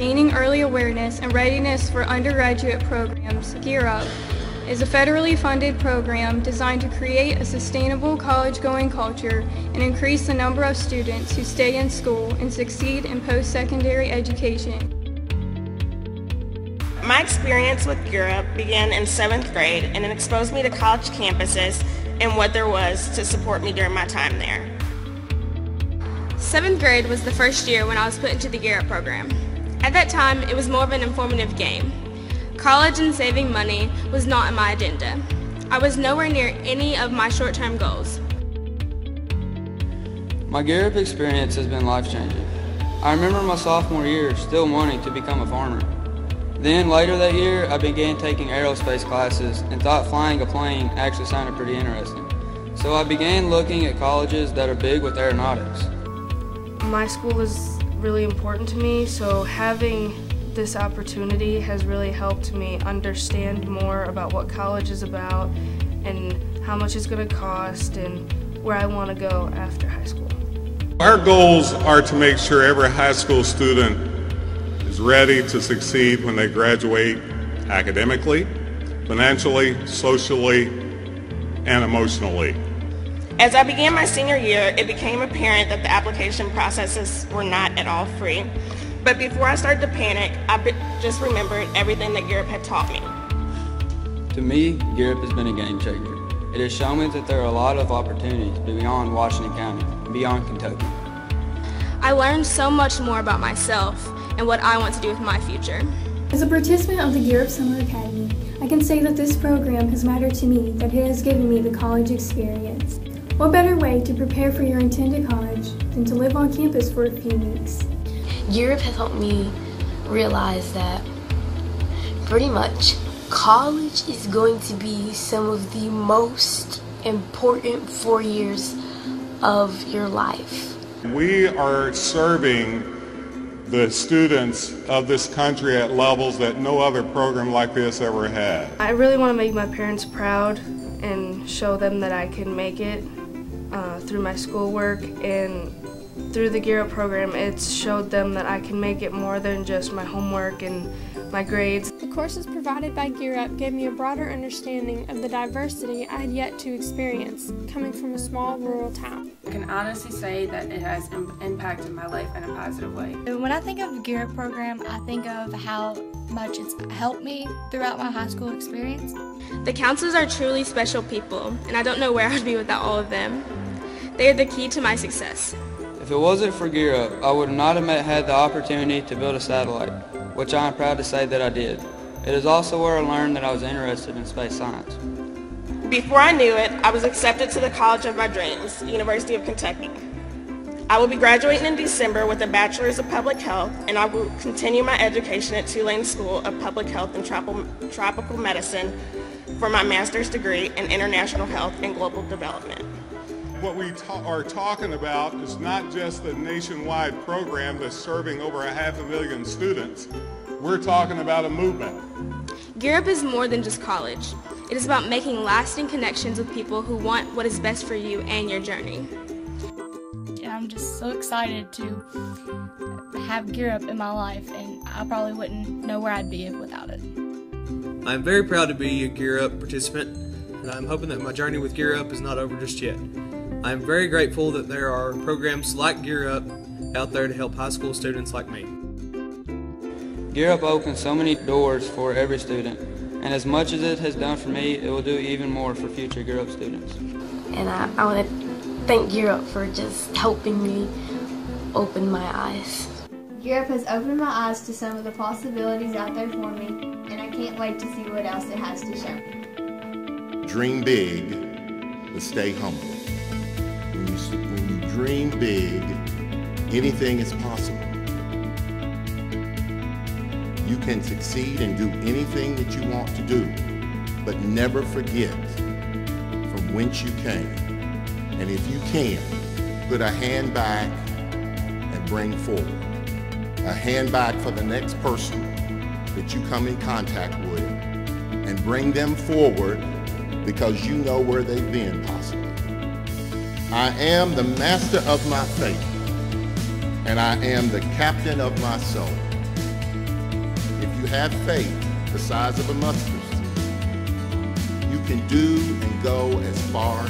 Gaining early awareness and readiness for undergraduate programs, Gear Up, is a federally funded program designed to create a sustainable college-going culture and increase the number of students who stay in school and succeed in post-secondary education. My experience with Gear Up began in seventh grade and it exposed me to college campuses and what there was to support me during my time there. Seventh grade was the first year when I was put into the Gear Up program. At that time, it was more of an informative game. College and saving money was not in my agenda. I was nowhere near any of my short-term goals. My Gear experience has been life-changing. I remember my sophomore year still wanting to become a farmer. Then later that year, I began taking aerospace classes and thought flying a plane actually sounded pretty interesting. So I began looking at colleges that are big with aeronautics. My school is really important to me, so having this opportunity has really helped me understand more about what college is about and how much it's going to cost and where I want to go after high school. Our goals are to make sure every high school student is ready to succeed when they graduate academically, financially, socially, and emotionally. As I began my senior year, it became apparent that the application processes were not at all free. But before I started to panic, I just remembered everything that Gear Up had taught me. To me, Gear Up has been a game changer. It has shown me that there are a lot of opportunities beyond Washington County and beyond Kentucky. I learned so much more about myself and what I want to do with my future. As a participant of the Gear Up Summer Academy, I can say that this program has mattered to me, that it has given me the college experience. What better way to prepare for your intended college than to live on campus for a few weeks? Gear Up has helped me realize that pretty much college is going to be some of the most important four years of your life. We are serving the students of this country at levels that no other program like this ever had. I really want to make my parents proud and show them that I can make it uh, through my schoolwork and through the Gear Up program, it's showed them that I can make it more than just my homework and my grades. The courses provided by Gear Up gave me a broader understanding of the diversity I had yet to experience, coming from a small rural town. I can honestly say that it has impacted my life in a positive way. When I think of the Gear Up program, I think of how much it's helped me throughout my high school experience. The counselors are truly special people, and I don't know where I'd be without all of them. They are the key to my success. If it wasn't for Gear Up, I would not have had the opportunity to build a satellite, which I am proud to say that I did. It is also where I learned that I was interested in space science. Before I knew it, I was accepted to the college of my dreams, University of Kentucky. I will be graduating in December with a Bachelor's of Public Health, and I will continue my education at Tulane School of Public Health and Tropical Medicine for my master's degree in International Health and Global Development. What we ta are talking about is not just a nationwide program that's serving over a half a million students. We're talking about a movement. Gear Up is more than just college. It is about making lasting connections with people who want what is best for you and your journey. I'm just so excited to have Gear Up in my life, and I probably wouldn't know where I'd be without it. I'm very proud to be a Gear Up participant, and I'm hoping that my journey with Gear Up is not over just yet. I am very grateful that there are programs like Gear Up out there to help high school students like me. Gear Up opens so many doors for every student, and as much as it has done for me, it will do even more for future Gear Up students. And I, I want to thank Gear Up for just helping me open my eyes. Gear Up has opened my eyes to some of the possibilities out there for me, and I can't wait to see what else it has to show me. Dream big, but stay humble. When you, when you dream big, anything is possible. You can succeed and do anything that you want to do, but never forget from whence you came. And if you can, put a hand back and bring forward. A hand back for the next person that you come in contact with and bring them forward because you know where they've been possibly. I am the master of my fate, and I am the captain of my soul. If you have faith the size of a mustard seed, you can do and go as far